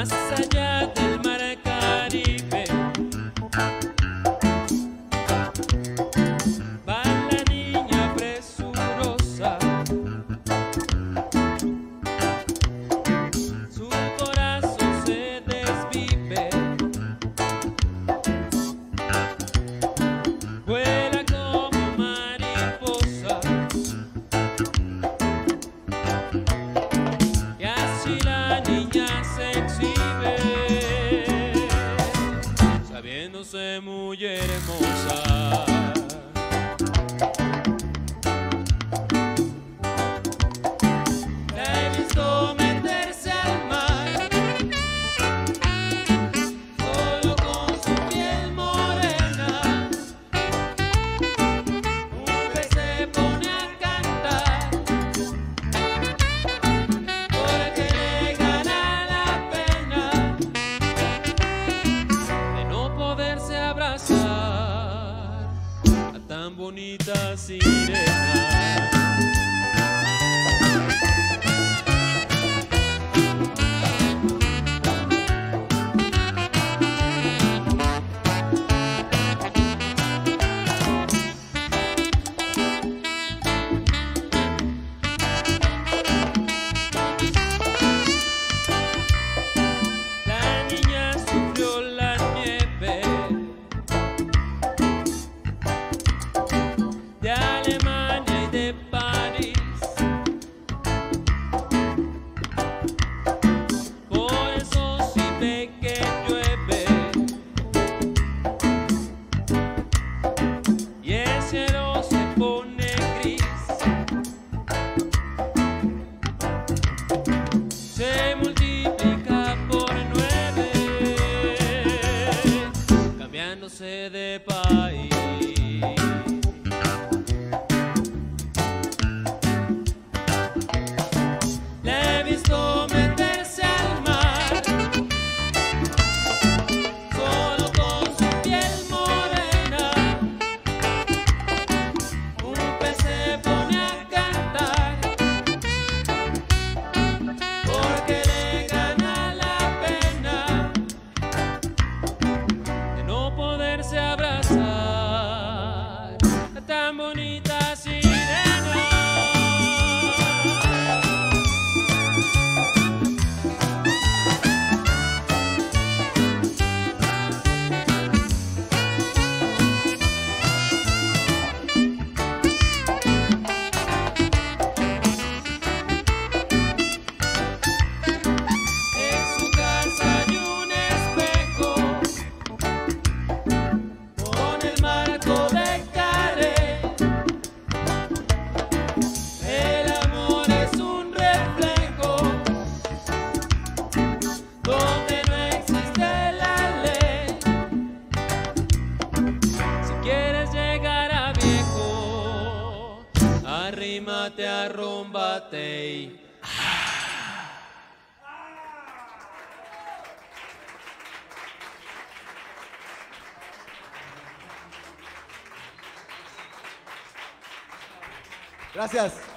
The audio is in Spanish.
más allá de sabiéndose muy hermosa. I see it. cambiándose de país. Le he visto anímate, arrúmbate. Gracias.